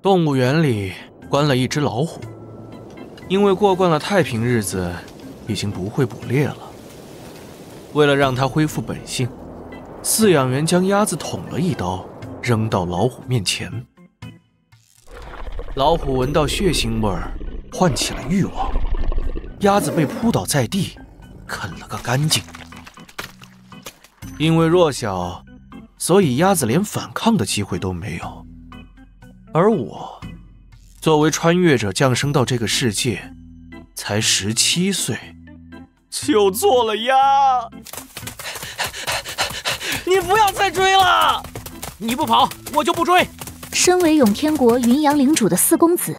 动物园里关了一只老虎，因为过惯了太平日子，已经不会捕猎了。为了让它恢复本性，饲养员将鸭子捅了一刀，扔到老虎面前。老虎闻到血腥味儿，唤起了欲望，鸭子被扑倒在地，啃了个干净。因为弱小，所以鸭子连反抗的机会都没有。而我，作为穿越者降生到这个世界，才十七岁，就做了鸭。你不要再追了！你不跑，我就不追。身为永天国云阳领主的四公子，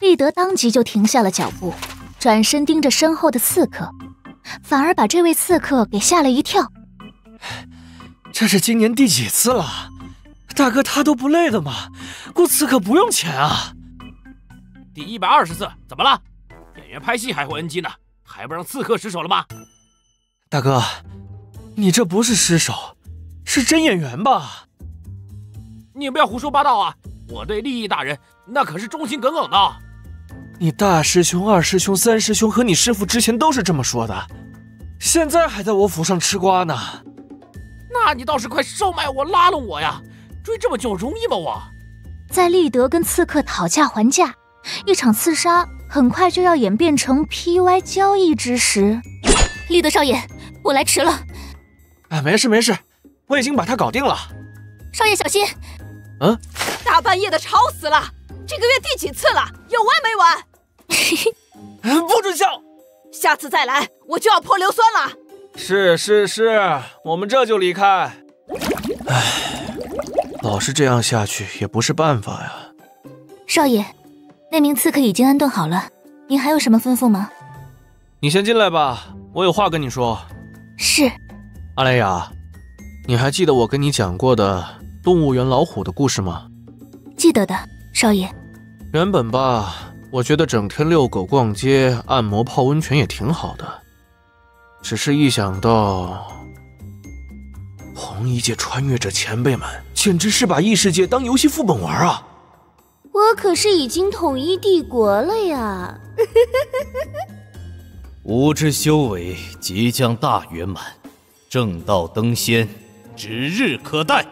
立德当即就停下了脚步，转身盯着身后的刺客，反而把这位刺客给吓了一跳。这是今年第几次了？大哥他都不累的吗？雇刺客不用钱啊？第一百二十次，怎么了？演员拍戏还会 NG 呢，还不让刺客失手了吗？大哥，你这不是失手，是真演员吧？你不要胡说八道啊！我对利益大人那可是忠心耿耿的。你大师兄、二师兄、三师兄和你师傅之前都是这么说的，现在还在我府上吃瓜呢。那你倒是快收买我、拉拢我呀！追这么久容易吗？我，在立德跟刺客讨价还价，一场刺杀很快就要演变成 PY 交易之时，立德少爷，我来迟了。哎，没事没事，我已经把他搞定了。少爷小心！嗯，大半夜的吵死了！这个月第几次了？有完没完？不准笑！下次再来，我就要泼硫酸了。是是是，我们这就离开。唉。老是这样下去也不是办法呀，少爷，那名刺客已经安顿好了，您还有什么吩咐吗？你先进来吧，我有话跟你说。是。阿莱雅，你还记得我跟你讲过的动物园老虎的故事吗？记得的，少爷。原本吧，我觉得整天遛狗、逛街、按摩、泡温泉也挺好的，只是一想到……红衣界穿越者前辈们简直是把异世界当游戏副本玩啊！我可是已经统一帝国了呀！吾之修为即将大圆满，正道登仙指日可待。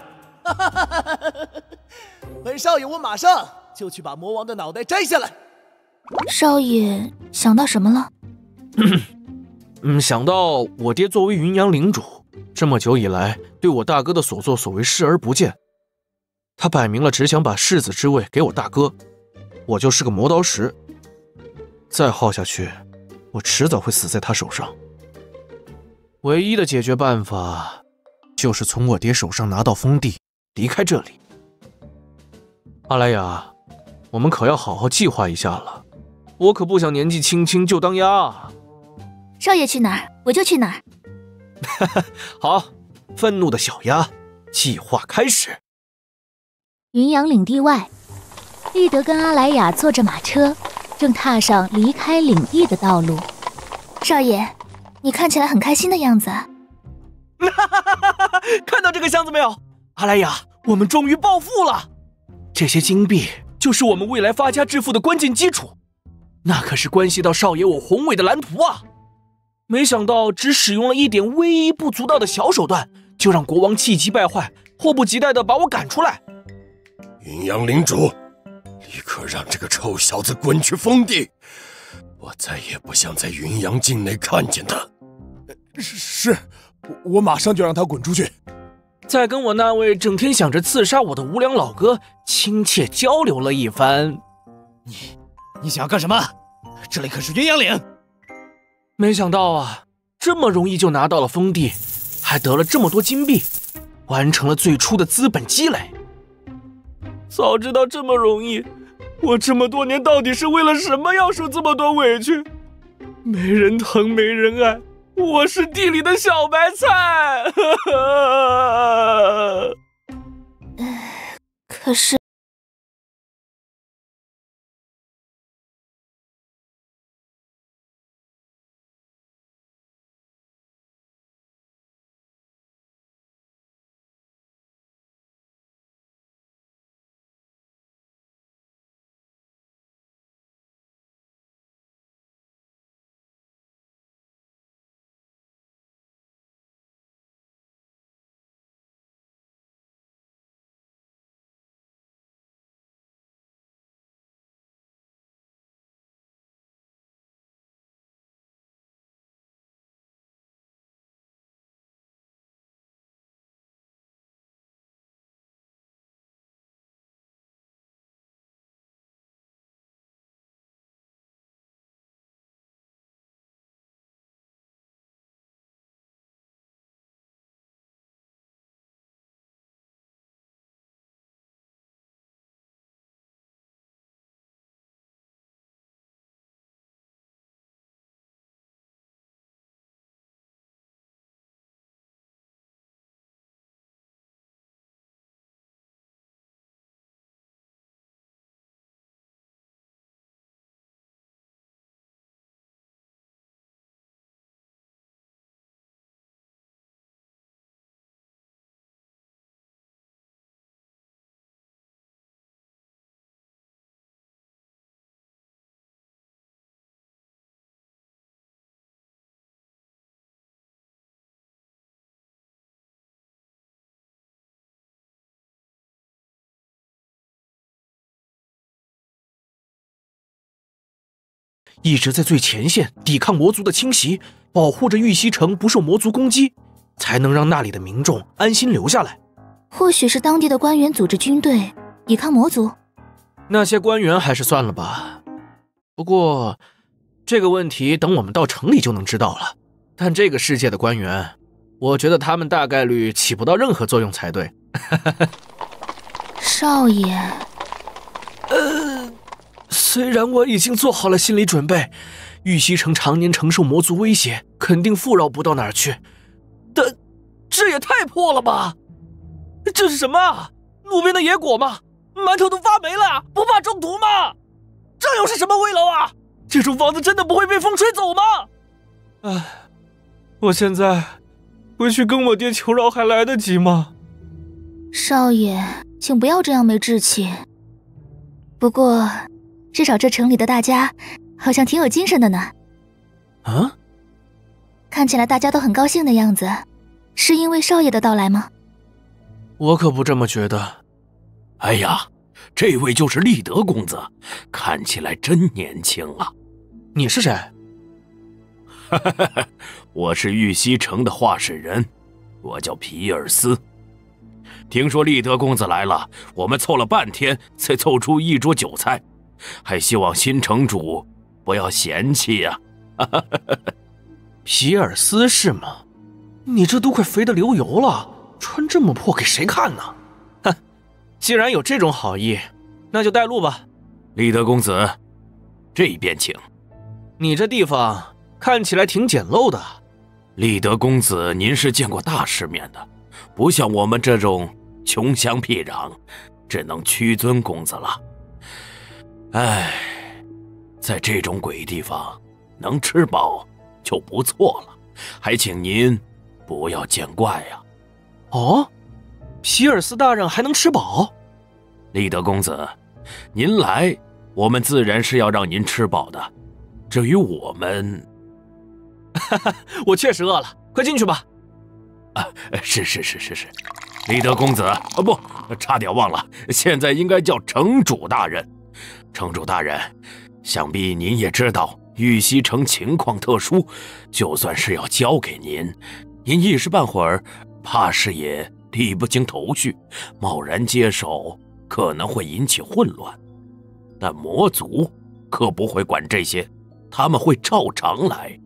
本少爷，我马上就去把魔王的脑袋摘下来。少爷想到什么了？嗯，想到我爹作为云阳领主。这么久以来，对我大哥的所作所为视而不见，他摆明了只想把世子之位给我大哥，我就是个磨刀石，再耗下去，我迟早会死在他手上。唯一的解决办法，就是从我爹手上拿到封地，离开这里。阿莱雅，我们可要好好计划一下了，我可不想年纪轻轻就当鸭。少爷去哪儿，我就去哪儿。好，愤怒的小鸭，计划开始。云阳领地外，立德跟阿莱雅坐着马车，正踏上离开领地的道路。少爷，你看起来很开心的样子。看到这个箱子没有？阿莱雅，我们终于暴富了！这些金币就是我们未来发家致富的关键基础，那可是关系到少爷我宏伟的蓝图啊！没想到，只使用了一点微不足道的小手段，就让国王气急败坏，迫不及待的把我赶出来。云阳领主，立刻让这个臭小子滚去封地！我再也不想在云阳境内看见他。是是，我马上就让他滚出去。在跟我那位整天想着刺杀我的无良老哥亲切交流了一番。你，你想要干什么？这里可是云阳岭。没想到啊，这么容易就拿到了封地，还得了这么多金币，完成了最初的资本积累。早知道这么容易，我这么多年到底是为了什么要受这么多委屈？没人疼，没人爱，我是地里的小白菜。可是。一直在最前线抵抗魔族的侵袭，保护着玉溪城不受魔族攻击，才能让那里的民众安心留下来。或许是当地的官员组织军队抵抗魔族。那些官员还是算了吧。不过，这个问题等我们到城里就能知道了。但这个世界的官员，我觉得他们大概率起不到任何作用才对。少爷，呃，虽然我已经做好了心理准备，玉溪城常年承受魔族威胁，肯定富饶不到哪儿去，但这也太破了吧！这是什么？路边的野果吗？馒头都发霉了，不怕中毒吗？这又是什么危楼啊？这种房子真的不会被风吹走吗？唉，我现在回去跟我爹求饶还来得及吗？少爷，请不要这样没志气。不过，至少这城里的大家好像挺有精神的呢。啊？看起来大家都很高兴的样子，是因为少爷的到来吗？我可不这么觉得。哎呀，这位就是立德公子，看起来真年轻啊！你是谁？哈哈哈哈我是玉溪城的画事人，我叫皮尔斯。听说立德公子来了，我们凑了半天才凑出一桌酒菜，还希望新城主不要嫌弃呀！皮尔斯是吗？你这都快肥得流油了，穿这么破给谁看呢？哼，既然有这种好意，那就带路吧。立德公子，这边请。你这地方看起来挺简陋的。立德公子，您是见过大世面的，不像我们这种穷乡僻壤，只能屈尊公子了。唉，在这种鬼地方能吃饱就不错了，还请您不要见怪呀。哦，皮尔斯大人还能吃饱？立德公子，您来，我们自然是要让您吃饱的。至于我们，哈哈，我确实饿了，快进去吧。啊，是是是是是，立德公子啊，不，差点忘了，现在应该叫城主大人。城主大人，想必您也知道，玉溪城情况特殊，就算是要交给您，您一时半会儿怕是也理不清头绪，贸然接手可能会引起混乱。但魔族可不会管这些。他们会照常来，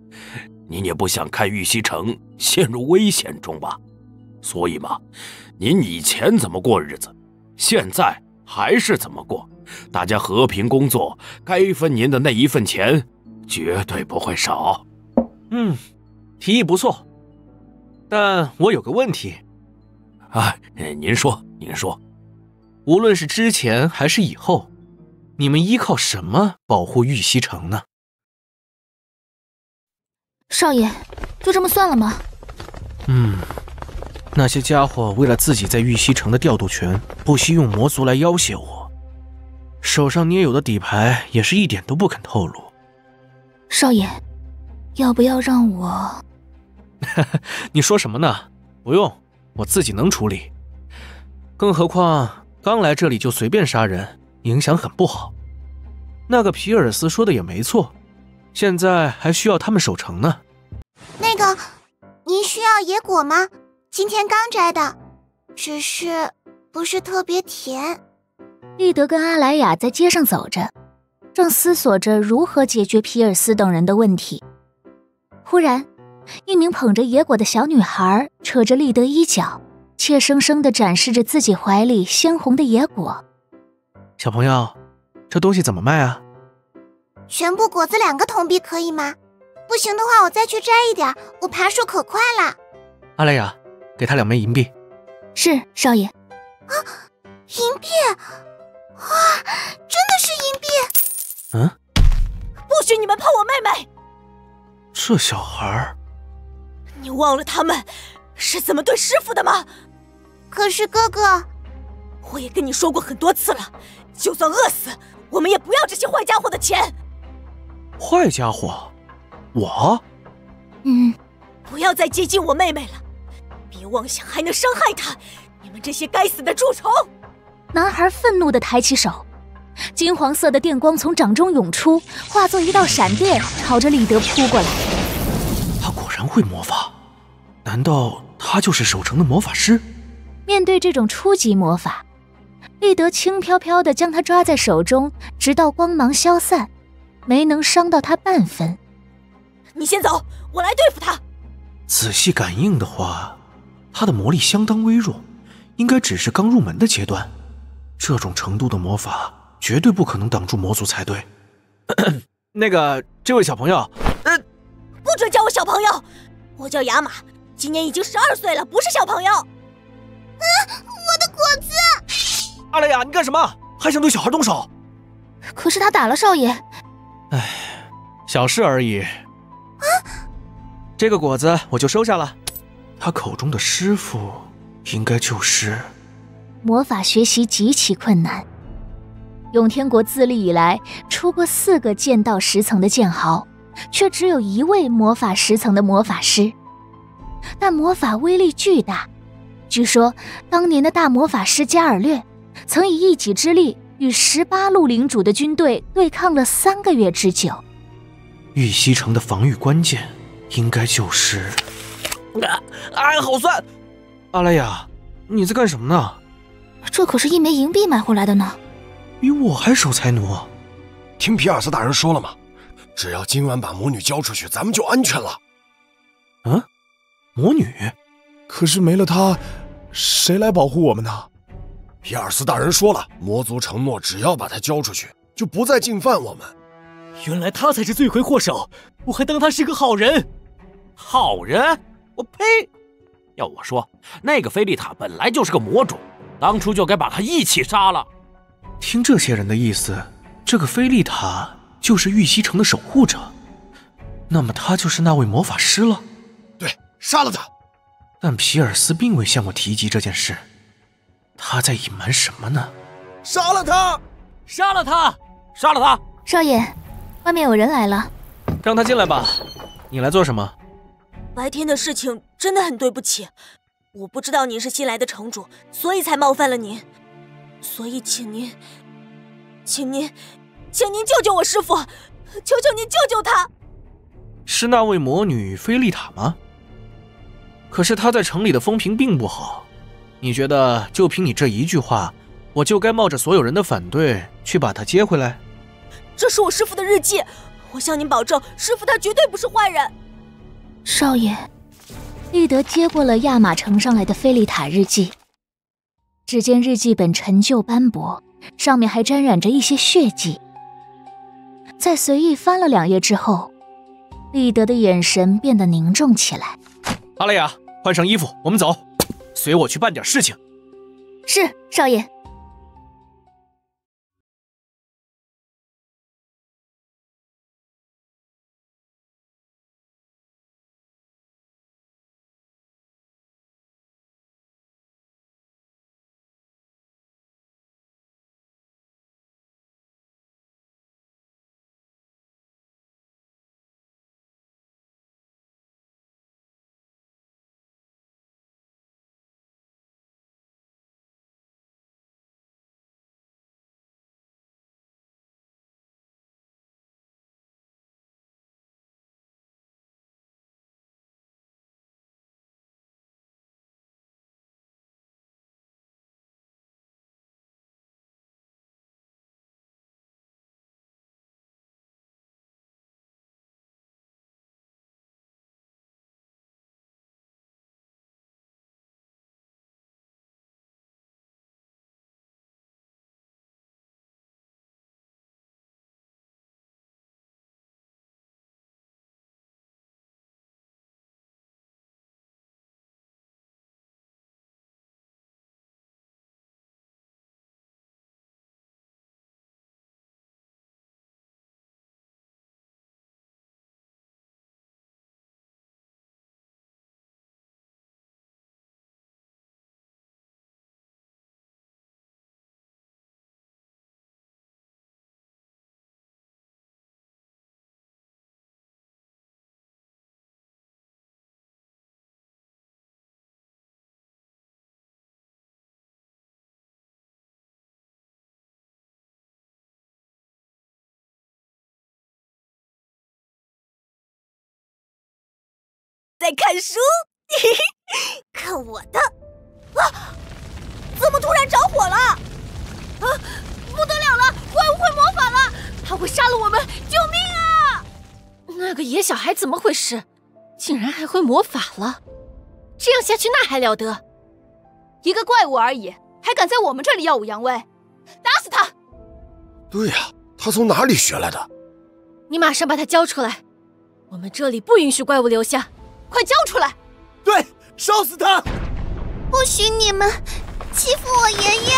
您也不想看玉溪城陷入危险中吧？所以嘛，您以前怎么过日子，现在还是怎么过，大家和平工作，该分您的那一份钱绝对不会少。嗯，提议不错，但我有个问题。啊，您说，您说，无论是之前还是以后，你们依靠什么保护玉溪城呢？少爷，就这么算了吗？嗯，那些家伙为了自己在玉溪城的调度权，不惜用魔族来要挟我，手上捏有的底牌也是一点都不肯透露。少爷，要不要让我？你说什么呢？不用，我自己能处理。更何况刚来这里就随便杀人，影响很不好。那个皮尔斯说的也没错。现在还需要他们守城呢。那个，您需要野果吗？今天刚摘的，只是不是特别甜。利德跟阿莱雅在街上走着，正思索着如何解决皮尔斯等人的问题。忽然，一名捧着野果的小女孩扯着利德衣角，怯生生地展示着自己怀里鲜红的野果。小朋友，这东西怎么卖啊？全部果子两个铜币可以吗？不行的话，我再去摘一点。我爬树可快了。阿莱雅，给他两枚银币。是少爷。啊，银币！哇，真的是银币！嗯，不许你们碰我妹妹！这小孩，你忘了他们是怎么对师傅的吗？可是哥哥，我也跟你说过很多次了，就算饿死，我们也不要这些坏家伙的钱。坏家伙，我，嗯，不要再接近我妹妹了，别妄想还能伤害他！你们这些该死的蛀虫！男孩愤怒的抬起手，金黄色的电光从掌中涌出，化作一道闪电，朝着立德扑过来。他果然会魔法，难道他就是守城的魔法师？面对这种初级魔法，立德轻飘飘地将他抓在手中，直到光芒消散，没能伤到他半分。你先走，我来对付他。仔细感应的话，他的魔力相当微弱，应该只是刚入门的阶段。这种程度的魔法绝对不可能挡住魔族才对。那个，这位小朋友，呃，不准叫我小朋友，我叫雅玛，今年已经十二岁了，不是小朋友。啊，我的果子！阿莱雅，你干什么？还想对小孩动手？可是他打了少爷。唉，小事而已。啊，这个果子我就收下了。他口中的师傅，应该就是……魔法学习极其困难。永天国自立以来，出过四个剑道十层的剑豪，却只有一位魔法十层的魔法师。但魔法威力巨大，据说当年的大魔法师加尔略，曾以一己之力与十八路领主的军队对抗了三个月之久。玉溪城的防御关键，应该就是……啊，哎，好酸！阿莱雅，你在干什么呢？这可是一枚银币买回来的呢，比我还守财奴。听皮尔斯大人说了吗？只要今晚把魔女交出去，咱们就安全了。嗯，魔女？可是没了她，谁来保护我们呢？皮尔斯大人说了，魔族承诺，只要把她交出去，就不再进犯我们。原来他才是罪魁祸首，我还当他是个好人。好人？我呸！要我说，那个菲利塔本来就是个魔种。当初就该把他一起杀了。听这些人的意思，这个菲利塔就是玉溪城的守护者，那么他就是那位魔法师了。对，杀了他。但皮尔斯并未向我提及这件事，他在隐瞒什么呢？杀了他！杀了他！杀了他！少爷，外面有人来了，让他进来吧。你来做什么？白天的事情真的很对不起。我不知道您是新来的城主，所以才冒犯了您，所以请您，请您，请您救救我师傅，求求您救救他。是那位魔女菲利塔吗？可是她在城里的风评并不好，你觉得就凭你这一句话，我就该冒着所有人的反对去把她接回来？这是我师傅的日记，我向您保证，师傅他绝对不是坏人。少爷。立德接过了亚马呈上来的菲利塔日记，只见日记本陈旧斑驳，上面还沾染着一些血迹。在随意翻了两页之后，立德的眼神变得凝重起来。阿莱雅，换上衣服，我们走，随我去办点事情。是，少爷。在看书，看我的！啊，怎么突然着火了？啊，不得了了，怪物会魔法了，他会杀了我们！救命啊！那个野小孩怎么回事？竟然还会魔法了？这样下去那还了得？一个怪物而已，还敢在我们这里耀武扬威？打死他！对呀，他从哪里学来的？你马上把他交出来！我们这里不允许怪物留下，快交出来！对，烧死他！不许你们欺负我爷爷！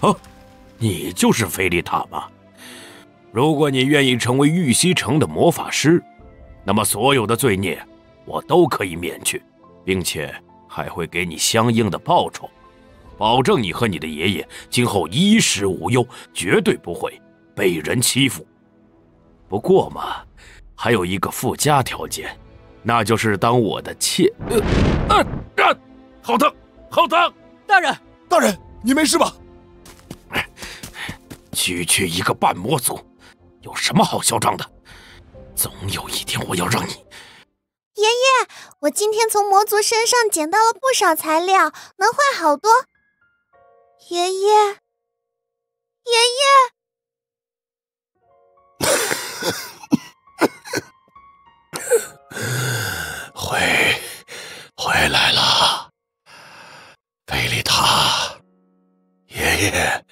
哦，你就是菲利塔吗？如果你愿意成为玉溪城的魔法师，那么所有的罪孽我都可以免去，并且还会给你相应的报酬，保证你和你的爷爷今后衣食无忧，绝对不会被人欺负。不过嘛。还有一个附加条件，那就是当我的妾。呃，啊，好疼，好疼！大人，大人，你没事吧？区区一个半魔族，有什么好嚣张的？总有一天我要让你……爷爷，我今天从魔族身上捡到了不少材料，能换好多。爷爷，爷爷。回，回来了，贝利塔。爷爷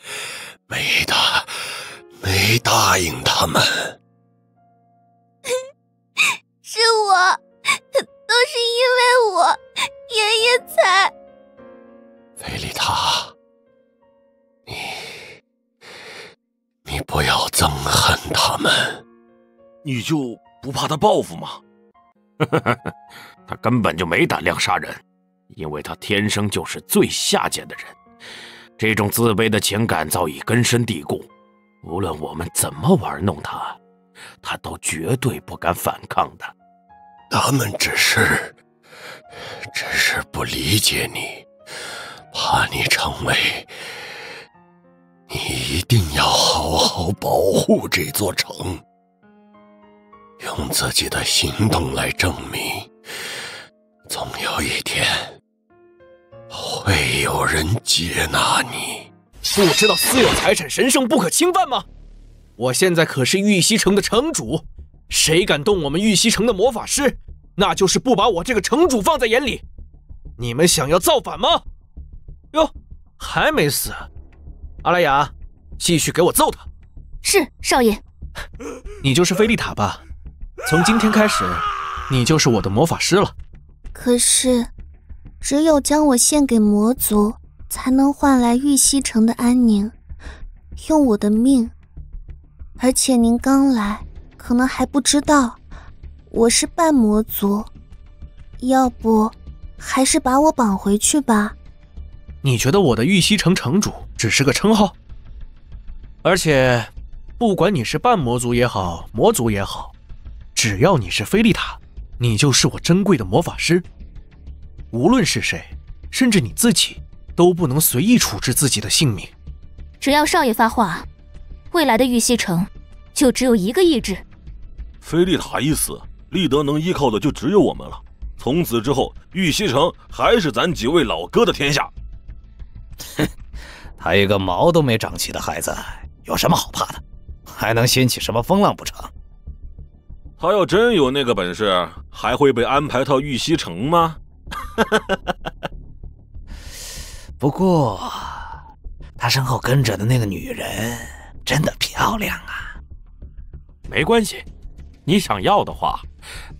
没答，没答应他们。是我，都是因为我，爷爷才。贝利塔，你，你不要憎恨他们。你就不怕他报复吗？他根本就没胆量杀人，因为他天生就是最下贱的人。这种自卑的情感早已根深蒂固，无论我们怎么玩弄他，他都绝对不敢反抗的。他们只是，只是不理解你，怕你成为……你一定要好好保护这座城。用自己的行动来证明，总有一天会有人接纳你。不知道私有财产神圣不可侵犯吗？我现在可是玉溪城的城主，谁敢动我们玉溪城的魔法师，那就是不把我这个城主放在眼里。你们想要造反吗？哟，还没死！阿莱雅，继续给我揍他！是少爷。你就是菲利塔吧？从今天开始，你就是我的魔法师了。可是，只有将我献给魔族，才能换来玉溪城的安宁。用我的命，而且您刚来，可能还不知道，我是半魔族。要不，还是把我绑回去吧。你觉得我的玉溪城城主只是个称号？而且，不管你是半魔族也好，魔族也好。只要你是菲利塔，你就是我珍贵的魔法师。无论是谁，甚至你自己，都不能随意处置自己的性命。只要少爷发话，未来的玉溪城就只有一个意志。菲利塔一死，立德能依靠的就只有我们了。从此之后，玉溪城还是咱几位老哥的天下。哼，他一个毛都没长齐的孩子，有什么好怕的？还能掀起什么风浪不成？他要真有那个本事，还会被安排到玉溪城吗？不过，他身后跟着的那个女人真的漂亮啊。没关系，你想要的话，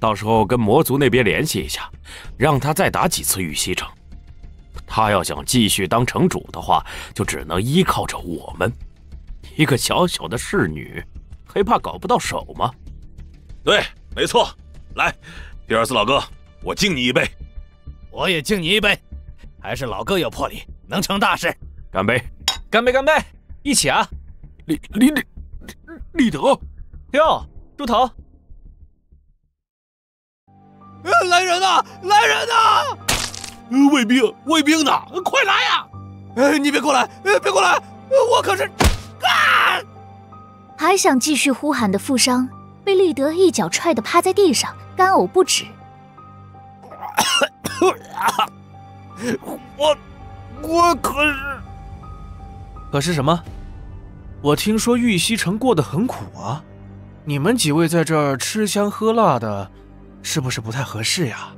到时候跟魔族那边联系一下，让他再打几次玉溪城。他要想继续当城主的话，就只能依靠着我们。一个小小的侍女，还怕搞不到手吗？对，没错。来，皮尔斯老哥，我敬你一杯。我也敬你一杯。还是老哥有魄力，能成大事。干杯！干杯！干杯！一起啊！李李李李德，哟，猪头！来人呐！来人呐！卫兵，卫兵呢？快来呀！哎，你别过来！别过来！我可是……啊！还想继续呼喊的富商。被立德一脚踹得趴在地上，干呕不止。我我可是可是什么？我听说玉溪城过得很苦啊，你们几位在这儿吃香喝辣的，是不是不太合适呀？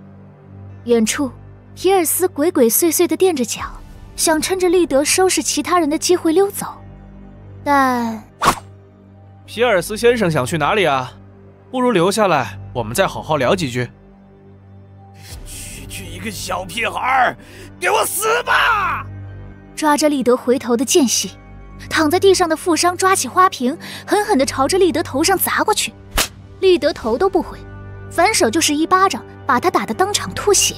远处，皮尔斯鬼鬼祟祟的垫着脚，想趁着利德收拾其他人的机会溜走，但皮尔斯先生想去哪里啊？不如留下来，我们再好好聊几句。区区一个小屁孩，给我死吧！抓着立德回头的间隙，躺在地上的富商抓起花瓶，狠狠地朝着立德头上砸过去。立德头都不回，反手就是一巴掌，把他打得当场吐血。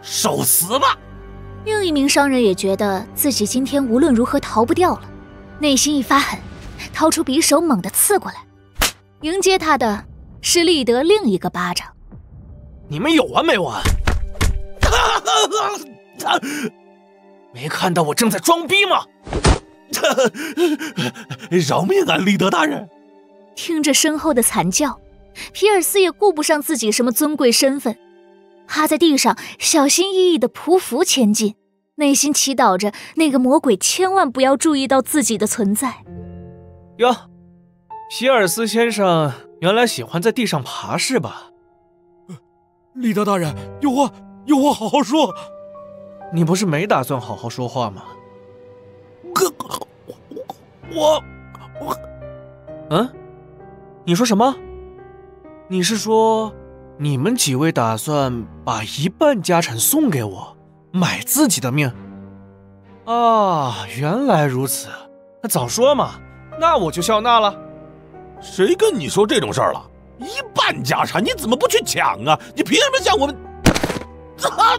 受死吧！另一名商人也觉得自己今天无论如何逃不掉了，内心一发狠，掏出匕首猛地刺过来。迎接他的是立德另一个巴掌。你们有完没完？没看到我正在装逼吗？饶命啊，立德大人！听着身后的惨叫，皮尔斯也顾不上自己什么尊贵身份，趴在地上小心翼翼的匍匐前进，内心祈祷着那个魔鬼千万不要注意到自己的存在。哟，皮尔斯先生原来喜欢在地上爬是吧？李德大人，有话有话好好说。你不是没打算好好说话吗？哥，我我，嗯，你说什么？你是说你们几位打算把一半家产送给我，买自己的命？啊，原来如此，那早说嘛，那我就笑纳了。谁跟你说这种事儿了？一半家产你怎么不去抢啊？你凭什么向我们？啊！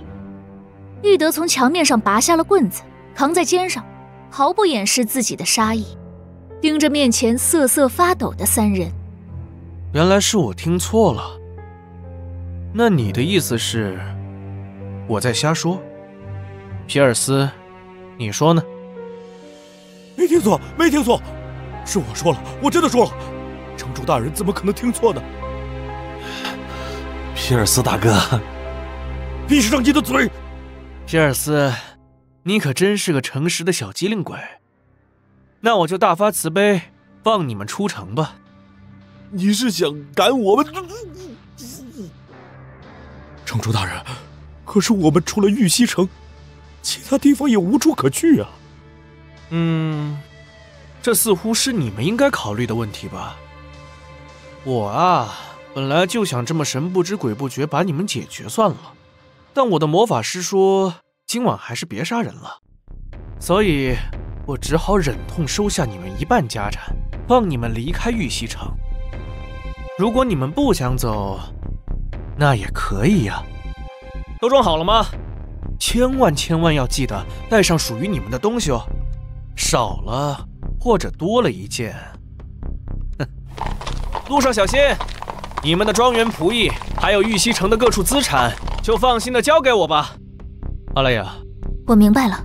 玉德从墙面上拔下了棍子，扛在肩上，毫不掩饰自己的杀意，盯着面前瑟瑟发抖的三人。原来是我听错了。那你的意思是，我在瞎说？皮尔斯，你说呢？没听错，没听错，是我说了，我真的说了。城主大人怎么可能听错呢？皮尔斯大哥，闭上你的嘴！皮尔斯，你可真是个诚实的小机灵鬼。那我就大发慈悲，放你们出城吧。你是想赶我们？城主大人，可是我们除了玉溪城，其他地方也无处可去啊。嗯，这似乎是你们应该考虑的问题吧。我啊，本来就想这么神不知鬼不觉把你们解决算了。但我的魔法师说，今晚还是别杀人了，所以我只好忍痛收下你们一半家产，放你们离开玉溪城。如果你们不想走，那也可以呀。都装好了吗？千万千万要记得带上属于你们的东西哦，少了或者多了一件，路上小心。你们的庄园仆役，还有玉溪城的各处资产。就放心的交给我吧，阿莱雅。我明白了，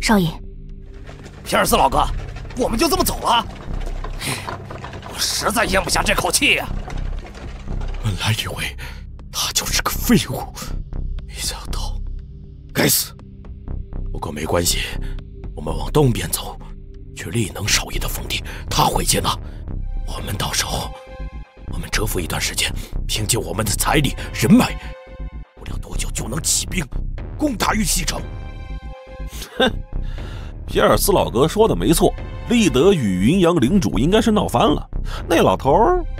少爷。皮尔斯老哥，我们就这么走了？我实在咽不下这口气呀！本来以为他就是个废物，没想到，该死！不过没关系，我们往东边走，去利能少爷的封地，他会接纳。我们到时候，我们蛰伏一段时间，凭借我们的财力人脉。不了多久就能起兵攻打玉溪城。哼，皮尔斯老哥说的没错，立德与云阳领主应该是闹翻了。那老头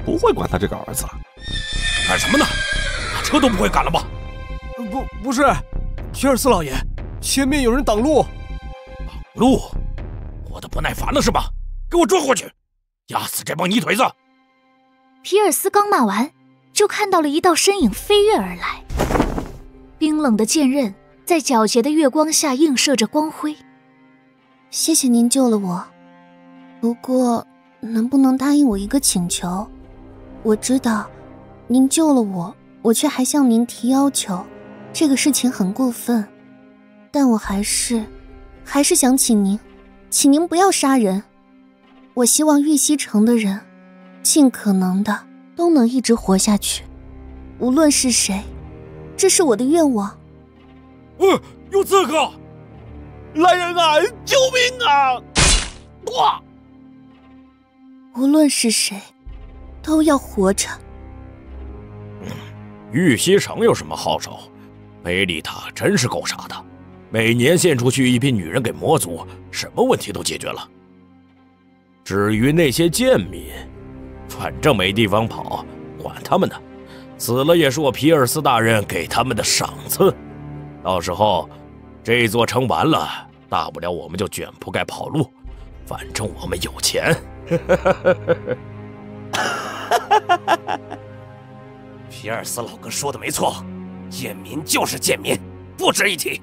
不会管他这个儿子了。干什么呢？把车都不会赶了吧？不，不是，皮尔斯老爷，前面有人挡路。挡路？活得不耐烦了是吧？给我追过去，压死这帮泥腿子！皮尔斯刚骂完，就看到了一道身影飞跃而来。冰冷的剑刃在皎洁的月光下映射着光辉。谢谢您救了我，不过能不能答应我一个请求？我知道您救了我，我却还向您提要求，这个事情很过分，但我还是还是想请您，请您不要杀人。我希望玉溪城的人尽可能的都能一直活下去，无论是谁。这是我的愿望。嗯，有刺客！来人啊！救命啊！哇！无论是谁，都要活着。玉溪城有什么好手？菲利塔真是够傻的，每年献出去一批女人给魔族，什么问题都解决了。至于那些贱民，反正没地方跑，管他们呢，死了也是我皮尔斯大人给他们的赏赐。到时候，这座城完了，大不了我们就卷铺盖跑路，反正我们有钱。皮尔斯老哥说的没错，贱民就是贱民，不值一提。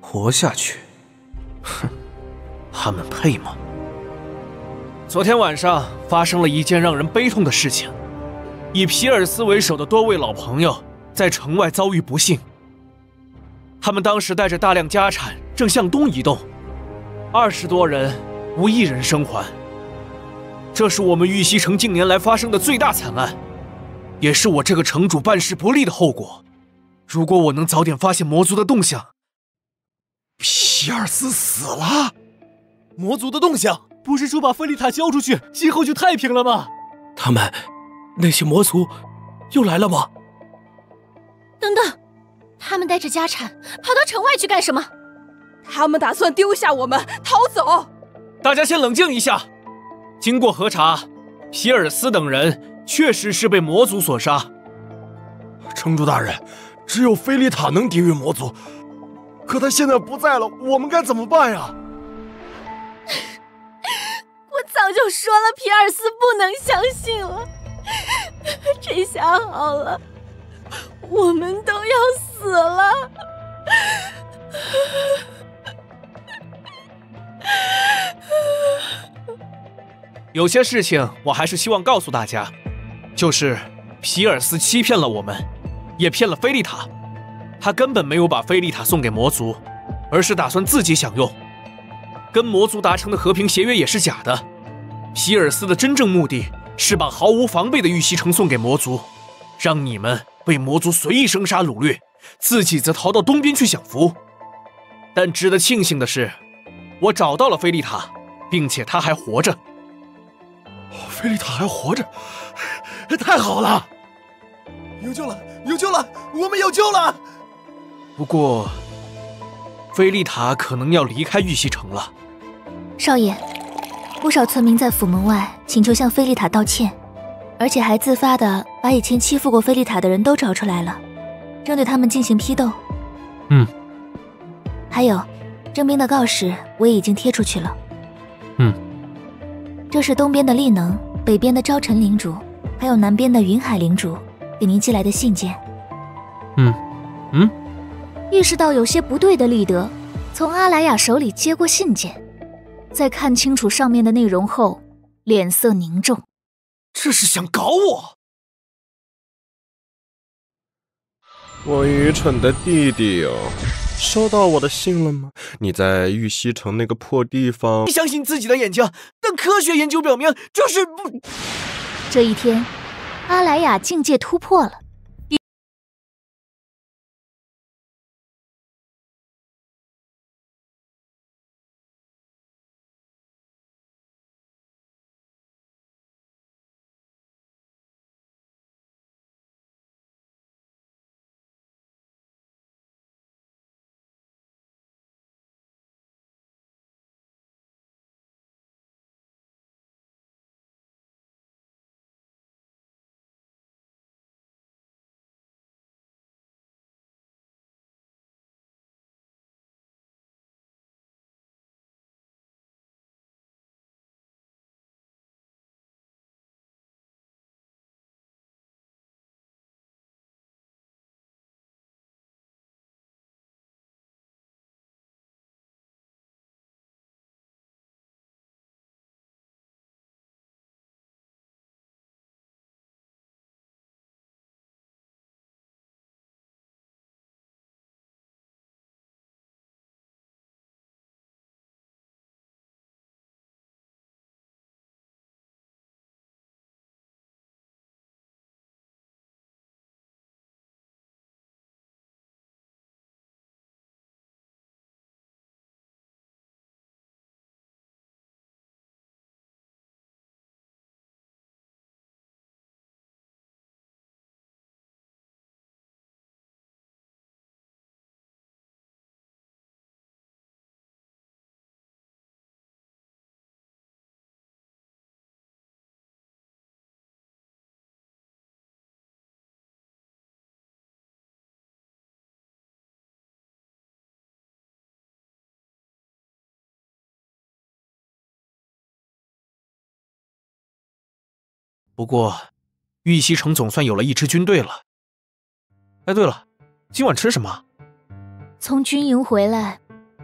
活下去，哼，他们配吗？昨天晚上发生了一件让人悲痛的事情，以皮尔斯为首的多位老朋友在城外遭遇不幸。他们当时带着大量家产，正向东移动，二十多人无一人生还。这是我们玉溪城近年来发生的最大惨案，也是我这个城主办事不力的后果。如果我能早点发现魔族的动向，皮尔斯死了，魔族的动向。不是说把菲利塔交出去，今后就太平了吗？他们，那些魔族，又来了吗？等等，他们带着家产跑到城外去干什么？他们打算丢下我们逃走。大家先冷静一下。经过核查，皮尔斯等人确实是被魔族所杀。城主大人，只有菲利塔能抵御魔族，可他现在不在了，我们该怎么办呀？我早就说了，皮尔斯不能相信了。这下好了，我们都要死了。有些事情我还是希望告诉大家，就是皮尔斯欺骗了我们，也骗了菲利塔。他根本没有把菲利塔送给魔族，而是打算自己享用。跟魔族达成的和平协约也是假的。皮尔斯的真正目的是把毫无防备的玉溪城送给魔族，让你们被魔族随意生杀掳掠，自己则逃到东边去享福。但值得庆幸的是，我找到了菲利塔，并且他还活着。菲利塔还活着，太好了！有救了，有救了，我们有救了！不过，菲利塔可能要离开玉溪城了。少爷，不少村民在府门外请求向菲利塔道歉，而且还自发的把以前欺负过菲利塔的人都找出来了，正对他们进行批斗。嗯，还有，征兵的告示我也已经贴出去了。嗯，这是东边的丽能、北边的昭臣领主，还有南边的云海领主给您寄来的信件。嗯，嗯，意识到有些不对的利德，从阿莱雅手里接过信件。在看清楚上面的内容后，脸色凝重。这是想搞我！我愚蠢的弟弟哦，收到我的信了吗？你在玉溪城那个破地方？你相信自己的眼睛？但科学研究表明，就是不……这一天，阿莱雅境界突破了。不过，玉溪城总算有了一支军队了。哎，对了，今晚吃什么？从军营回来，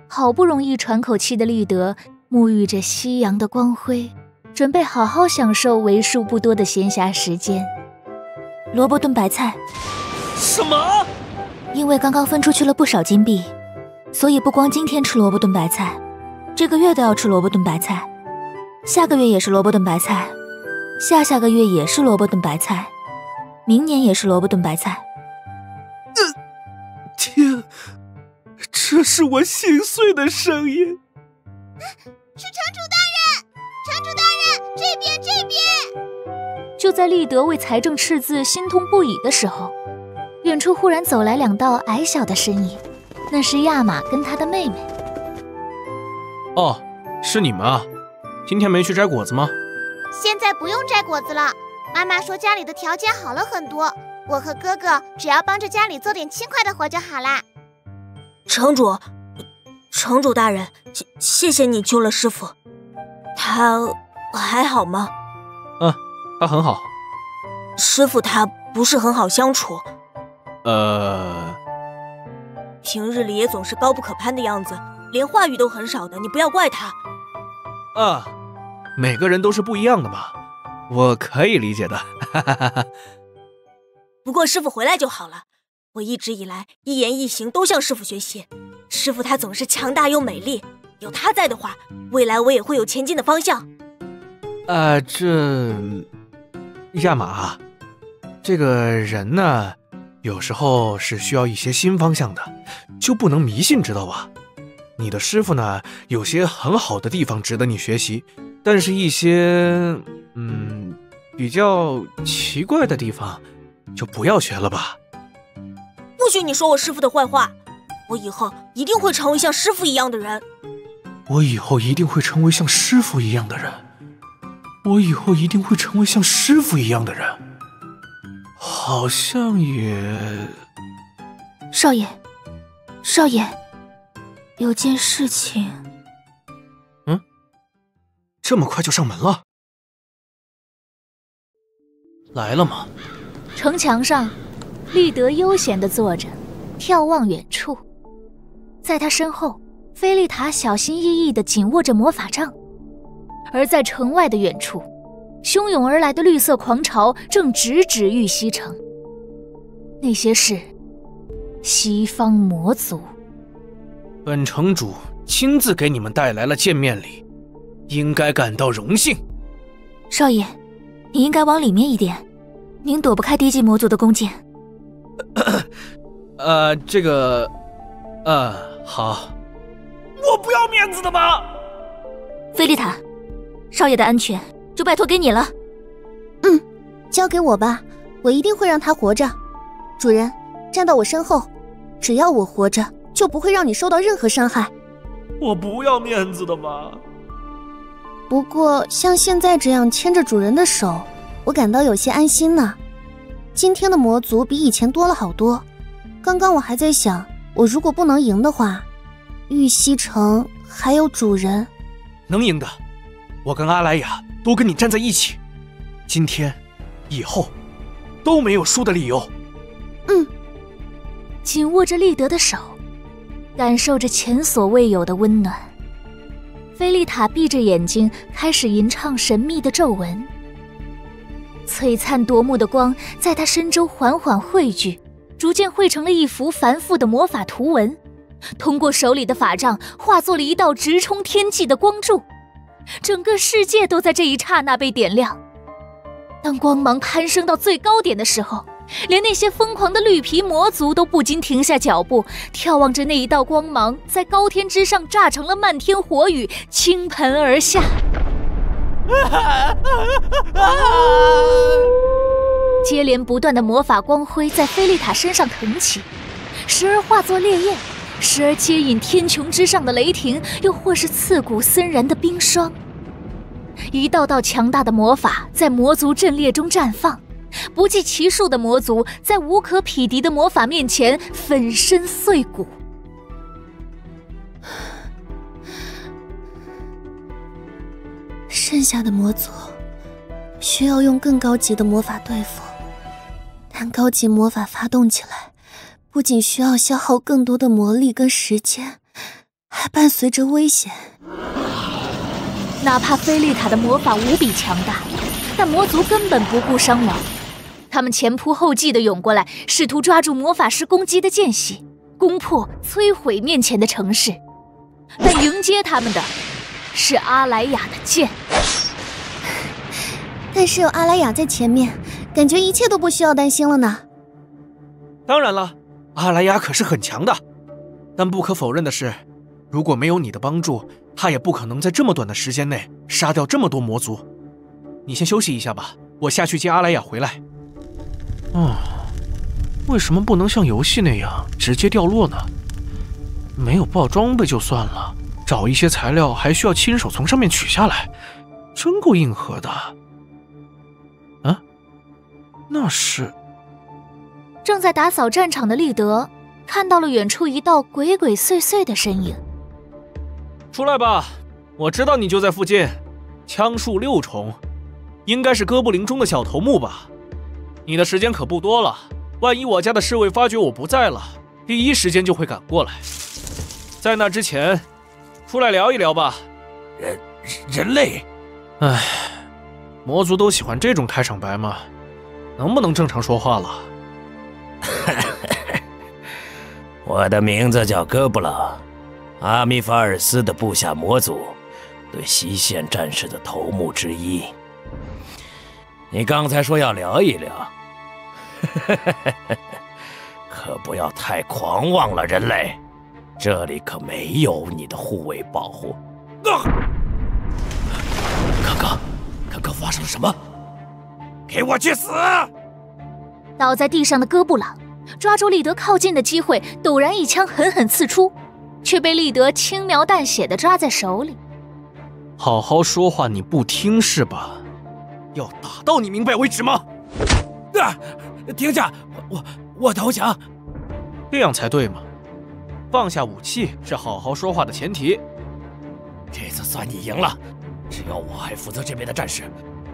好不容易喘口气的立德，沐浴着夕阳的光辉，准备好好享受为数不多的闲暇时间。萝卜炖白菜。什么？因为刚刚分出去了不少金币，所以不光今天吃萝卜炖白菜，这个月都要吃萝卜炖白菜，下个月也是萝卜炖白菜，下下个月也是萝卜炖白菜，明年也是萝卜炖白菜。天！这是我心碎的声音。是城主大人，城主大人，这边这边！就在立德为财政赤字心痛不已的时候，远处忽然走来两道矮小的身影，那是亚玛跟他的妹妹。哦，是你们啊！今天没去摘果子吗？现在不用摘果子了，妈妈说家里的条件好了很多，我和哥哥只要帮着家里做点轻快的活就好啦。城主，城主大人，谢谢谢你救了师傅，他还好吗？嗯，他很好。师傅他不是很好相处。呃，平日里也总是高不可攀的样子，连话语都很少的，你不要怪他。啊，每个人都是不一样的嘛，我可以理解的。哈哈哈哈。不过师傅回来就好了。我一直以来一言一行都向师傅学习，师傅他总是强大又美丽，有他在的话，未来我也会有前进的方向。啊，这亚马，这个人呢，有时候是需要一些新方向的，就不能迷信，知道吧？你的师傅呢，有些很好的地方值得你学习，但是一些嗯比较奇怪的地方，就不要学了吧。不许你说我师傅的坏话！我以后一定会成为像师傅一样的人。我以后一定会成为像师傅一样的人。我以后一定会成为像师傅一样的人。好像也……少爷，少爷，有件事情。嗯，这么快就上门了？来了吗？城墙上。立德悠闲地坐着，眺望远处。在他身后，菲利塔小心翼翼地紧握着魔法杖。而在城外的远处，汹涌而来的绿色狂潮正直指玉溪城。那些是西方魔族。本城主亲自给你们带来了见面礼，应该感到荣幸。少爷，你应该往里面一点，您躲不开低级魔族的弓箭。呃，这个，呃，好。我不要面子的吗？菲利塔，少爷的安全就拜托给你了。嗯，交给我吧，我一定会让他活着。主人，站到我身后，只要我活着，就不会让你受到任何伤害。我不要面子的吗？不过像现在这样牵着主人的手，我感到有些安心呢。今天的魔族比以前多了好多。刚刚我还在想，我如果不能赢的话，玉溪城还有主人能赢的。我跟阿莱雅都跟你站在一起，今天、以后都没有输的理由。嗯，紧握着立德的手，感受着前所未有的温暖。菲利塔闭着眼睛，开始吟唱神秘的咒文。璀璨夺目的光在他身周缓缓汇聚，逐渐汇成了一幅繁复的魔法图文。通过手里的法杖，化作了一道直冲天际的光柱，整个世界都在这一刹那被点亮。当光芒攀升到最高点的时候，连那些疯狂的绿皮魔族都不禁停下脚步，眺望着那一道光芒在高天之上炸成了漫天火雨，倾盆而下。接连不断的魔法光辉在菲利塔身上腾起，时而化作烈焰，时而接引天穹之上的雷霆，又或是刺骨森然的冰霜。一道道强大的魔法在魔族阵列中绽放，不计其数的魔族在无可匹敌的魔法面前粉身碎骨。剩下的魔族需要用更高级的魔法对付。但高级魔法发动起来，不仅需要消耗更多的魔力跟时间，还伴随着危险。哪怕菲利塔的魔法无比强大，但魔族根本不顾伤亡，他们前仆后继的涌过来，试图抓住魔法师攻击的间隙，攻破、摧毁面前的城市。但迎接他们的，是阿莱雅的剑。但是有阿莱雅在前面，感觉一切都不需要担心了呢。当然了，阿莱雅可是很强的，但不可否认的是，如果没有你的帮助，他也不可能在这么短的时间内杀掉这么多魔族。你先休息一下吧，我下去接阿莱雅回来。哦，为什么不能像游戏那样直接掉落呢？没有爆装备就算了，找一些材料还需要亲手从上面取下来，真够硬核的。啊，那是正在打扫战场的立德看到了远处一道鬼鬼祟祟的身影。出来吧，我知道你就在附近，枪术六重，应该是哥布林中的小头目吧？你的时间可不多了，万一我家的侍卫发觉我不在了，第一时间就会赶过来。在那之前，出来聊一聊吧。人人类，唉，魔族都喜欢这种开场白吗？能不能正常说话了？我的名字叫哥布朗，阿米法尔斯的部下魔族，对西线战士的头目之一。你刚才说要聊一聊，可不要太狂妄了，人类。这里可没有你的护卫保护。刚刚，刚刚发生了什么？给我去死！倒在地上的哥布朗抓住立德靠近的机会，陡然一枪狠狠刺出，却被立德轻描淡写的抓在手里。好好说话，你不听是吧？要打到你明白为止吗？啊！停下！我我投降。这样才对嘛。放下武器是好好说话的前提。这次算你赢了，只要我还负责这边的战事，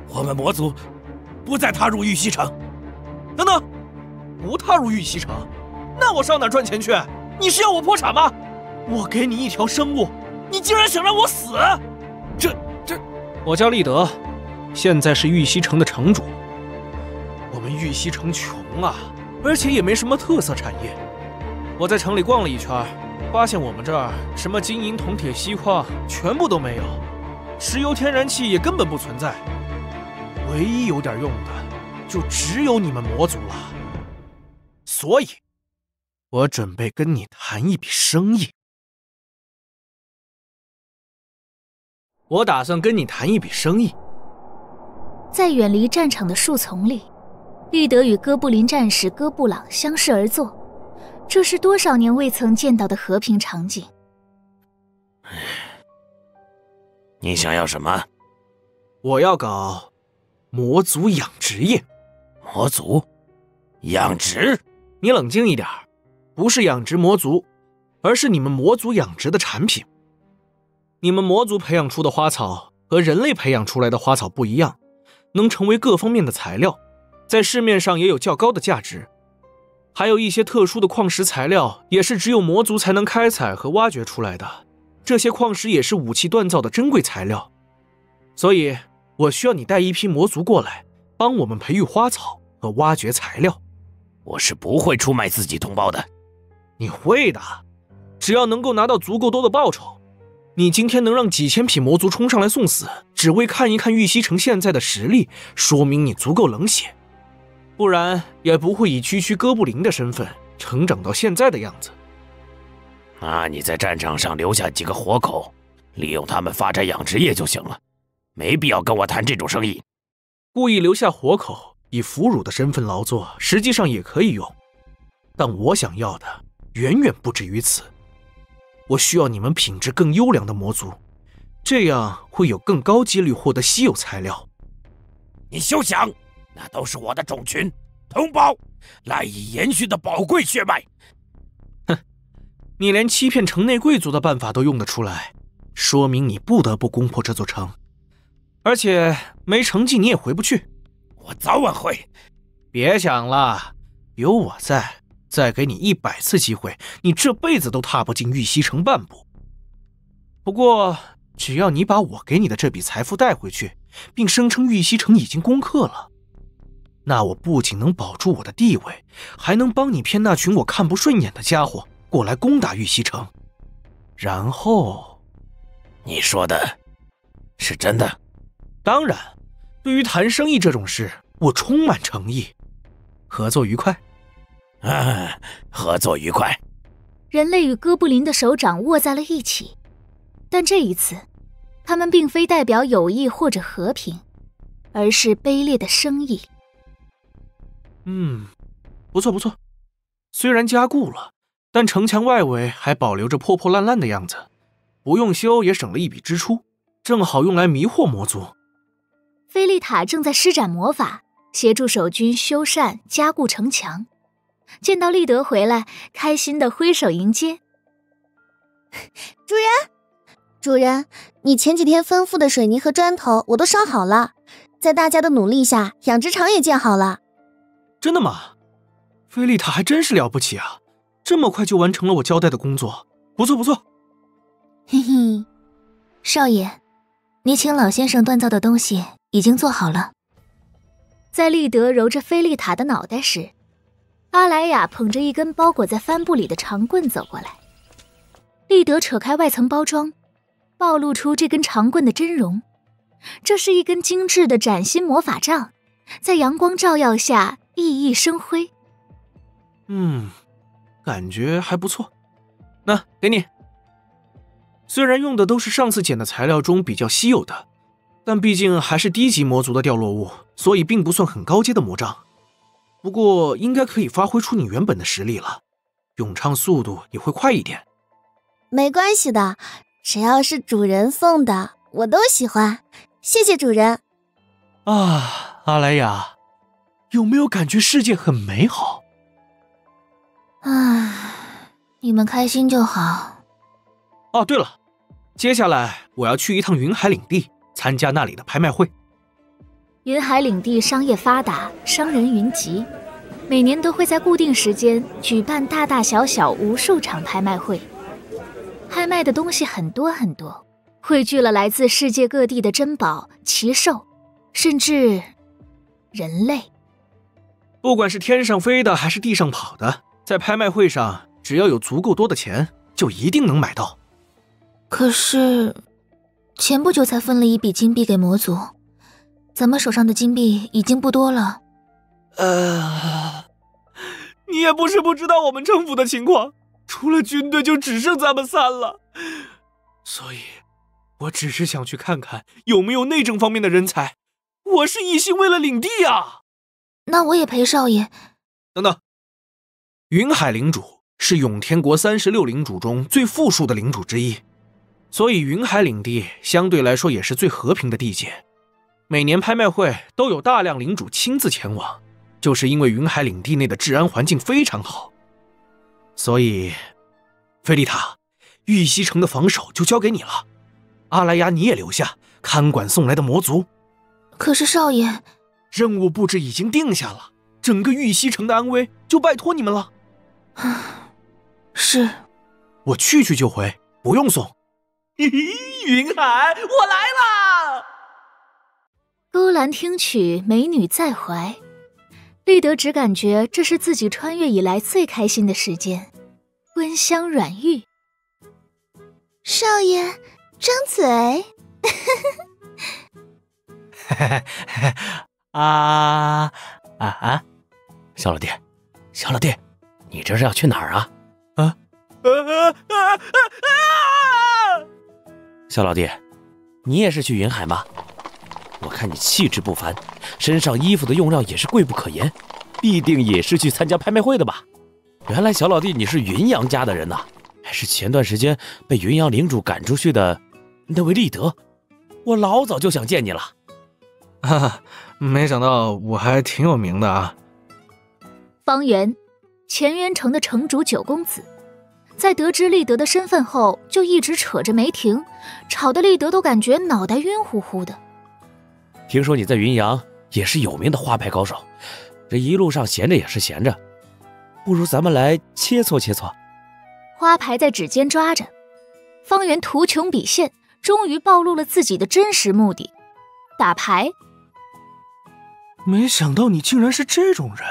我们魔族不再踏入玉溪城。等等，不踏入玉溪城，那我上哪赚钱去？你是要我破产吗？我给你一条生路，你竟然想让我死？这这，我叫立德，现在是玉溪城的城主。我们玉溪城穷啊，而且也没什么特色产业。我在城里逛了一圈，发现我们这儿什么金银铜铁锡矿全部都没有，石油天然气也根本不存在，唯一有点用的就只有你们魔族了。所以，我准备跟你谈一笔生意。我打算跟你谈一笔生意。在远离战场的树丛里，立德与哥布林战士哥布朗相视而坐。这是多少年未曾见到的和平场景。你想要什么？我要搞魔族养殖业。魔族养殖？你冷静一点，不是养殖魔族，而是你们魔族养殖的产品。你们魔族培养出的花草和人类培养出来的花草不一样，能成为各方面的材料，在市面上也有较高的价值。还有一些特殊的矿石材料，也是只有魔族才能开采和挖掘出来的。这些矿石也是武器锻造的珍贵材料，所以我需要你带一批魔族过来，帮我们培育花草和挖掘材料。我是不会出卖自己同胞的。你会的，只要能够拿到足够多的报酬。你今天能让几千匹魔族冲上来送死，只为看一看玉溪城现在的实力，说明你足够冷血。不然也不会以区区哥布林的身份成长到现在的样子。那你在战场上留下几个活口，利用他们发展养殖业就行了，没必要跟我谈这种生意。故意留下活口，以俘虏的身份劳作，实际上也可以用。但我想要的远远不止于此。我需要你们品质更优良的魔族，这样会有更高几率获得稀有材料。你休想！那都是我的种群同胞赖以延续的宝贵血脉。哼，你连欺骗城内贵族的办法都用得出来，说明你不得不攻破这座城。而且没成绩你也回不去。我早晚会。别想了，有我在，再给你一百次机会，你这辈子都踏不进玉溪城半步。不过，只要你把我给你的这笔财富带回去，并声称玉溪城已经攻克了，那我不仅能保住我的地位，还能帮你骗那群我看不顺眼的家伙过来攻打玉溪城。然后，你说的是真的？当然，对于谈生意这种事，我充满诚意。合作愉快，啊，合作愉快。人类与哥布林的手掌握在了一起，但这一次，他们并非代表友谊或者和平，而是卑劣的生意。嗯，不错不错，虽然加固了，但城墙外围还保留着破破烂烂的样子，不用修也省了一笔支出，正好用来迷惑魔族。菲利塔正在施展魔法。协助守军修缮加固城墙，见到利德回来，开心的挥手迎接。主人，主人，你前几天吩咐的水泥和砖头我都烧好了，在大家的努力下，养殖场也建好了。真的吗？菲利塔还真是了不起啊，这么快就完成了我交代的工作，不错不错。嘿嘿，少爷，你请老先生锻造的东西已经做好了。在利德揉着菲利塔的脑袋时，阿莱雅捧着一根包裹在帆布里的长棍走过来。利德扯开外层包装，暴露出这根长棍的真容。这是一根精致的崭新魔法杖，在阳光照耀下熠熠生辉。嗯，感觉还不错。那给你。虽然用的都是上次捡的材料中比较稀有的。但毕竟还是低级魔族的掉落物，所以并不算很高阶的魔杖。不过应该可以发挥出你原本的实力了，咏唱速度也会快一点。没关系的，只要是主人送的，我都喜欢。谢谢主人。啊，阿莱雅，有没有感觉世界很美好？唉，你们开心就好。哦，对了，接下来我要去一趟云海领地。参加那里的拍卖会。云海领地商业发达，商人云集，每年都会在固定时间举办大大小小无数场拍卖会。拍卖的东西很多很多，汇聚了来自世界各地的珍宝、奇兽，甚至人类。不管是天上飞的还是地上跑的，在拍卖会上，只要有足够多的钱，就一定能买到。可是。前不久才分了一笔金币给魔族，咱们手上的金币已经不多了。呃，你也不是不知道我们政府的情况，除了军队就只剩咱们三了。所以，我只是想去看看有没有内政方面的人才。我是一心为了领地啊。那我也陪少爷。等等，云海领主是永天国三十六领主中最富庶的领主之一。所以，云海领地相对来说也是最和平的地界。每年拍卖会都有大量领主亲自前往，就是因为云海领地内的治安环境非常好。所以，菲利塔，玉溪城的防守就交给你了。阿莱雅，你也留下看管送来的魔族。可是，少爷，任务布置已经定下了，整个玉溪城的安危就拜托你们了。是，我去去就回，不用送。嘿嘿，云海，我来啦！勾栏听曲，美女在怀。绿德只感觉这是自己穿越以来最开心的时间，温香软玉。少爷，张嘴。啊啊啊！小老弟，小老弟，你这是要去哪儿啊？啊啊啊啊啊！小老弟，你也是去云海吗？我看你气质不凡，身上衣服的用料也是贵不可言，必定也是去参加拍卖会的吧？原来小老弟你是云阳家的人呐，还是前段时间被云阳领主赶出去的那位立德？我老早就想见你了。哈哈，没想到我还挺有名的啊！方圆，乾元城的城主九公子。在得知立德的身份后，就一直扯着没停，吵得立德都感觉脑袋晕乎乎的。听说你在云阳也是有名的花牌高手，这一路上闲着也是闲着，不如咱们来切磋切磋。花牌在指尖抓着，方圆图穷匕现，终于暴露了自己的真实目的：打牌。没想到你竟然是这种人。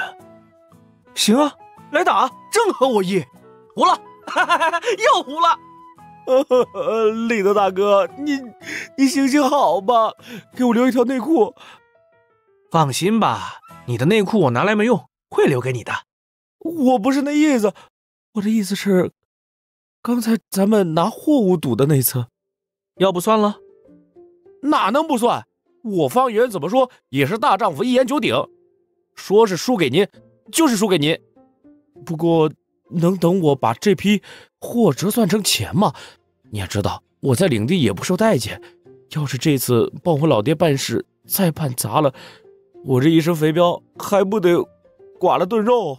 行啊，来打，正合我意。胡了，又胡了。呃，李德大哥，你你行行好吧，给我留一条内裤。放心吧，你的内裤我拿来没用，会留给你的。我不是那意思，我的意思是，刚才咱们拿货物赌的那次，要不算了？哪能不算？我方圆怎么说也是大丈夫一言九鼎，说是输给您，就是输给您。不过。能等我把这批货折算成钱吗？你也知道我在领地也不受待见，要是这次帮我老爹办事再办砸了，我这一身肥膘还不得剐了炖肉？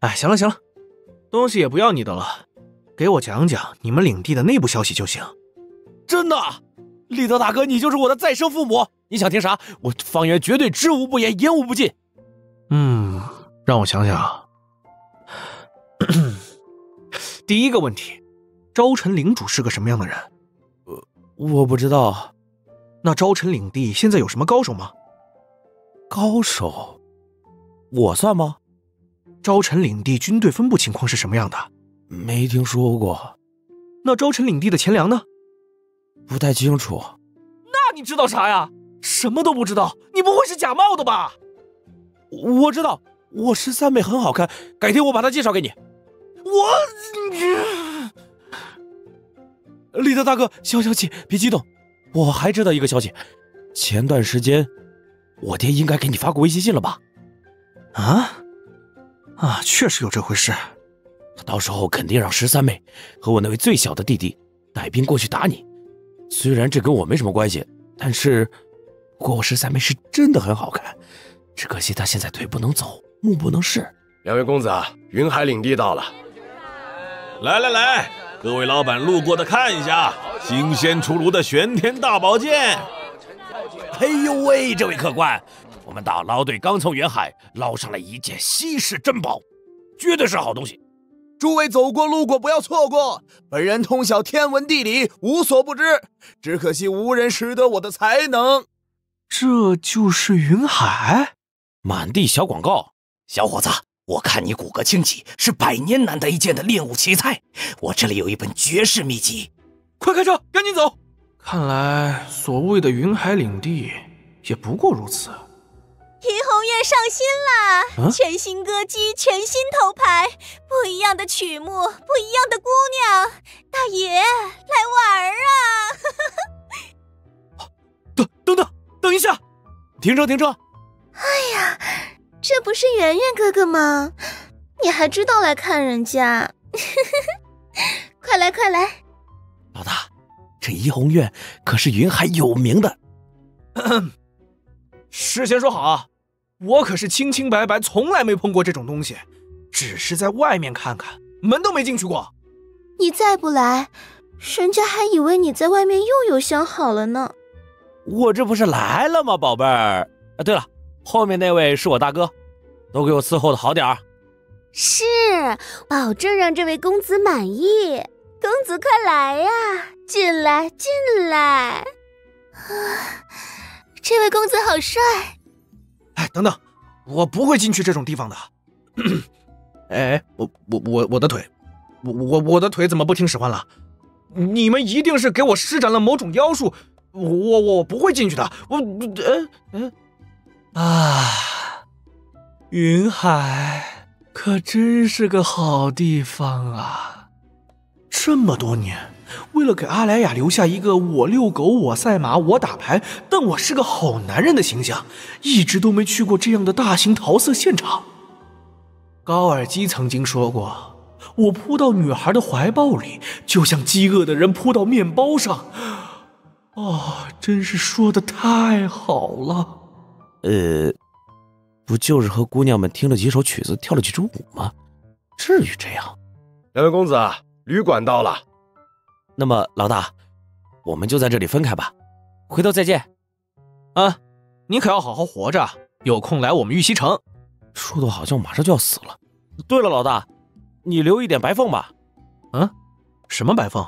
哎，行了行了，东西也不要你的了，给我讲讲你们领地的内部消息就行。真的，立德大哥，你就是我的再生父母，你想听啥？我方圆绝对知无不言，言无不尽。嗯，让我想想。第一个问题，昭臣领主是个什么样的人？呃，我不知道。那昭臣领地现在有什么高手吗？高手，我算吗？昭臣领地军队分布情况是什么样的？没听说过。那昭臣领地的钱粮呢？不太清楚。那你知道啥呀？什么都不知道？你不会是假冒的吧？我知道，我十三妹很好看，改天我把她介绍给你。我，李德大哥，消消气，别激动。我还知道一个消息，前段时间，我爹应该给你发过微信信了吧？啊，啊，确实有这回事。他到时候肯定让十三妹和我那位最小的弟弟带兵过去打你。虽然这跟我没什么关系，但是，不过我十三妹是真的很好看，只可惜她现在腿不能走，目不能视。两位公子，云海领地到了。来来来，各位老板路过的看一下，新鲜出炉的玄天大宝剑。哎呦喂，这位客官，我们打捞队刚从远海捞上来一件稀世珍宝，绝对是好东西。诸位走过路过不要错过，本人通晓天文地理，无所不知，只可惜无人识得我的才能。这就是云海，满地小广告，小伙子。我看你骨骼清奇，是百年难得一见的练武奇才。我这里有一本绝世秘籍，快开车，赶紧走。看来所谓的云海领地也不过如此。怡红院上新了，全新歌姬，全新头牌，不一样的曲目，不一样的姑娘。大爷，来玩啊！等等等等一下，停车停车。哎呀！这不是圆圆哥哥吗？你还知道来看人家？快来快来！老大，这怡红院可是云海有名的。事先说好啊，我可是清清白白，从来没碰过这种东西，只是在外面看看，门都没进去过。你再不来，人家还以为你在外面又有相好了呢。我这不是来了吗，宝贝儿？啊，对了。后面那位是我大哥，都给我伺候的好点儿。是，保证让这位公子满意。公子快来呀，进来进来。啊，这位公子好帅。哎，等等，我不会进去这种地方的。哎，我我我我的腿，我我我的腿怎么不听使唤了？你们一定是给我施展了某种妖术，我我我不会进去的。我嗯嗯。啊，云海可真是个好地方啊！这么多年，为了给阿莱雅留下一个我遛狗、我赛马、我打牌，但我是个好男人的形象，一直都没去过这样的大型桃色现场。高尔基曾经说过：“我扑到女孩的怀抱里，就像饥饿的人扑到面包上。”哦，真是说的太好了。呃，不就是和姑娘们听了几首曲子，跳了几支舞吗？至于这样？两位公子，旅馆到了。那么老大，我们就在这里分开吧，回头再见。啊，你可要好好活着，有空来我们玉溪城。说的好像马上就要死了。对了，老大，你留一点白凤吧。啊，什么白凤？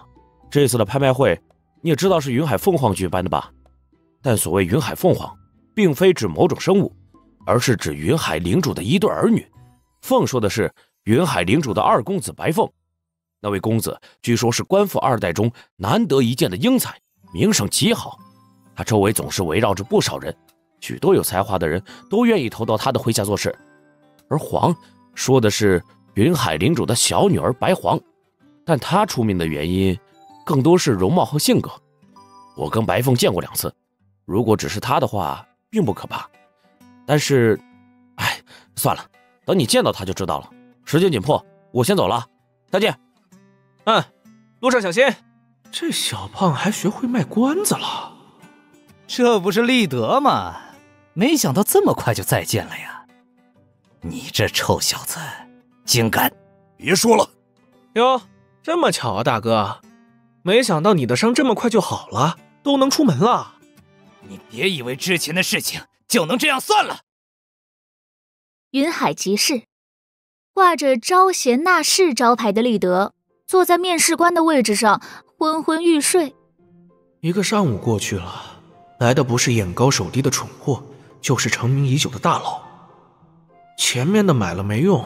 这次的拍卖会你也知道是云海凤凰举办的吧？但所谓云海凤凰，并非指某种生物，而是指云海领主的一对儿女。凤说的是云海领主的二公子白凤，那位公子据说是官府二代中难得一见的英才，名声极好。他周围总是围绕着不少人，许多有才华的人都愿意投到他的麾下做事。而黄说的是云海领主的小女儿白黄，但她出名的原因更多是容貌和性格。我跟白凤见过两次，如果只是她的话，并不可怕。但是，哎，算了，等你见到她就知道了。时间紧迫，我先走了，再见。嗯，路上小心。这小胖还学会卖关子了，这不是立德吗？没想到这么快就再见了呀。你这臭小子，竟敢！别说了，哟，这么巧啊，大哥！没想到你的伤这么快就好了，都能出门了。你别以为之前的事情就能这样算了。云海集市，挂着招贤纳士招牌的立德坐在面试官的位置上，昏昏欲睡。一个上午过去了，来的不是眼高手低的蠢货，就是成名已久的大佬。前面的买了没用，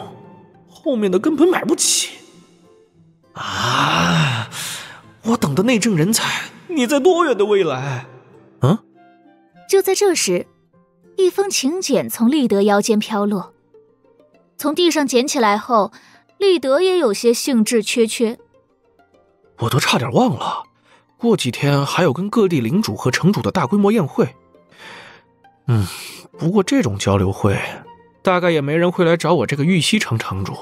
后面的根本买不起。啊！我等的内政人才，你在多远的未来？嗯。就在这时，一封请柬从立德腰间飘落，从地上捡起来后，立德也有些兴致缺缺。我都差点忘了，过几天还有跟各地领主和城主的大规模宴会。嗯，不过这种交流会。大概也没人会来找我这个玉溪城城主。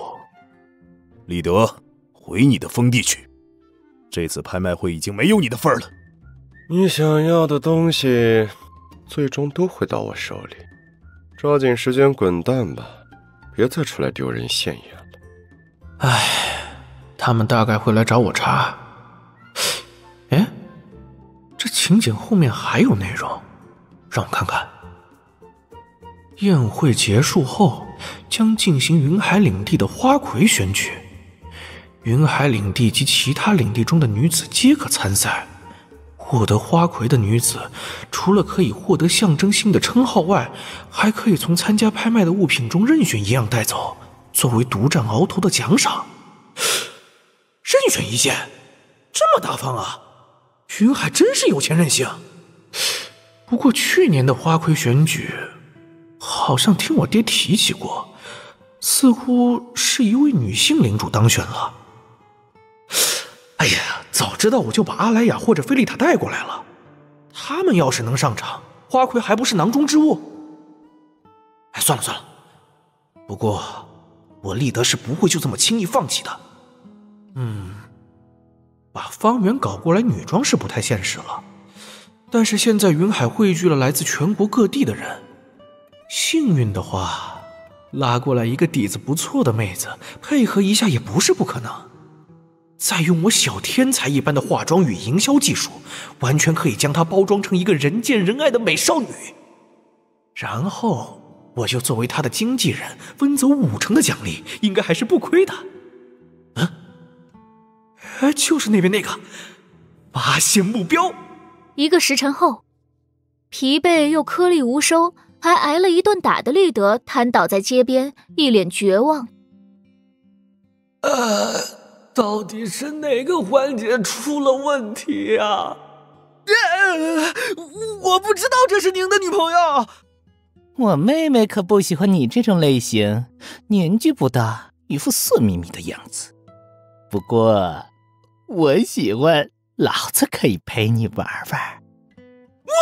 立德，回你的封地去。这次拍卖会已经没有你的份儿了。你想要的东西，最终都会到我手里。抓紧时间滚蛋吧，别再出来丢人现眼了。唉，他们大概会来找我茬。哎，这情景后面还有内容，让我看看。宴会结束后，将进行云海领地的花魁选举。云海领地及其他领地中的女子皆可参赛。获得花魁的女子，除了可以获得象征性的称号外，还可以从参加拍卖的物品中任选一样带走，作为独占鳌头的奖赏。任选一件，这么大方啊！云海真是有钱任性。不过去年的花魁选举。好像听我爹提起过，似乎是一位女性领主当选了。哎呀，早知道我就把阿莱雅或者菲利塔带过来了。他们要是能上场，花魁还不是囊中之物？哎，算了算了。不过我立德是不会就这么轻易放弃的。嗯，把方圆搞过来女装是不太现实了，但是现在云海汇聚了来自全国各地的人。幸运的话，拉过来一个底子不错的妹子，配合一下也不是不可能。再用我小天才一般的化妆与营销技术，完全可以将她包装成一个人见人爱的美少女。然后我就作为他的经纪人，分走五成的奖励，应该还是不亏的。嗯，哎，就是那边那个，发现目标。一个时辰后，疲惫又颗粒无收。还挨了一顿打的立德瘫倒在街边，一脸绝望。呃，到底是哪个环节出了问题呀？呃，我不知道这是您的女朋友。我妹妹可不喜欢你这种类型，年纪不大，一副色眯眯的样子。不过，我喜欢，老子可以陪你玩玩。哇！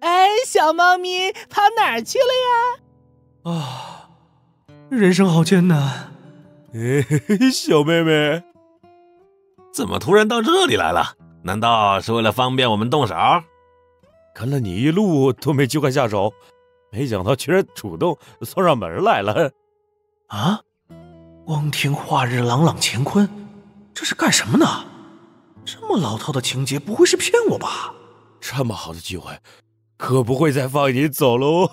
哎，小猫咪跑哪儿去了呀？啊，人生好艰难。哎，小妹妹，怎么突然到这里来了？难道是为了方便我们动手？跟了你一路 都没机会下手，没想到居然主动送上门来了。啊！光天化日，朗朗乾坤，这是干什么呢？这么老套的情节，不会是骗我吧？这么好的机会。可不会再放你走喽。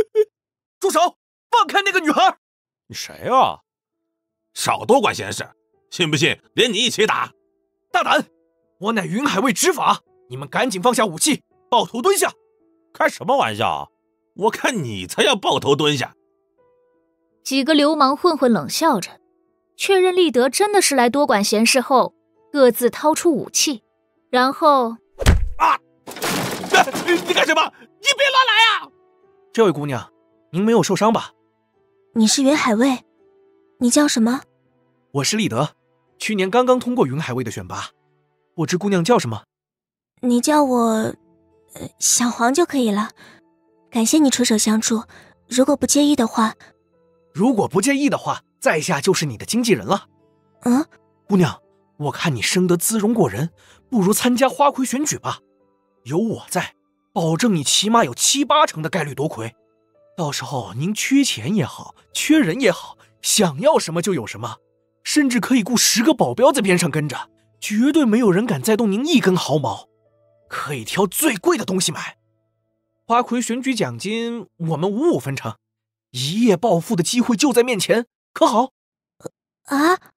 住手！放开那个女孩！你谁啊？少多管闲事！信不信连你一起打？大胆！我乃云海卫执法，你们赶紧放下武器，抱头蹲下！开什么玩笑？我看你才要抱头蹲下！几个流氓混混冷笑着，确认立德真的是来多管闲事后，各自掏出武器，然后啊！你干什么？你别乱来啊！这位姑娘，您没有受伤吧？你是云海卫？你叫什么？我是立德，去年刚刚通过云海卫的选拔。不知姑娘叫什么？你叫我小黄就可以了。感谢你出手相助，如果不介意的话，如果不介意的话，在下就是你的经纪人了。嗯，姑娘，我看你生得姿容过人，不如参加花魁选举吧。有我在，保证你起码有七八成的概率夺魁。到时候您缺钱也好，缺人也好，想要什么就有什么，甚至可以雇十个保镖在边上跟着，绝对没有人敢再动您一根毫毛。可以挑最贵的东西买。花魁选举奖金我们五五分成，一夜暴富的机会就在面前，可好？啊！